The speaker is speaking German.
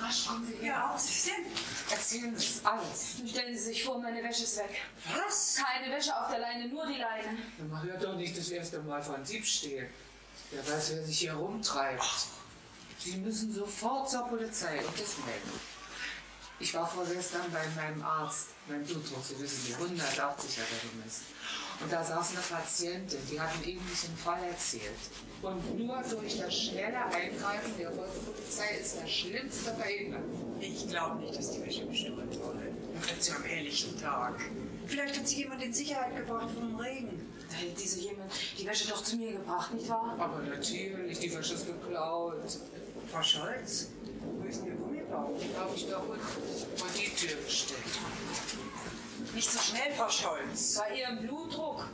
Rasch kommen Sie hier. aus. was ist? Erzählen Sie es alles. Stellen Sie sich vor, meine Wäsche ist weg. Was? Keine Wäsche auf der Leine, nur die Leine. Man hört doch nicht das erste Mal von Diebstählen. Wer weiß, wer sich hier rumtreibt. Ach. Sie müssen sofort zur Polizei und das melden. Ich war vorgestern bei meinem Arzt, mein Blutdruck, Sie wissen, die 180 hat er gemessen. Und da saß eine Patientin, die hat einen ähnlichen Fall erzählt. Und nur durch das schnelle Eingreifen der Polizei ist das Schlimmste verhindert. Ich glaube nicht, dass die Wäsche gestohlen wurde. Sie am helllichten Tag. Vielleicht hat sie jemand in Sicherheit gebracht vom Regen. Da hätte diese jemand die Wäsche doch zu mir gebracht, nicht wahr? Aber natürlich, die Wäsche ist geklaut. Frau Scholz, wo ist denn Ihr Gummibau? Habe ich da unten vor die Tür gestellt. Nicht so schnell, Frau Scholz. Bei Ihrem Blutdruck.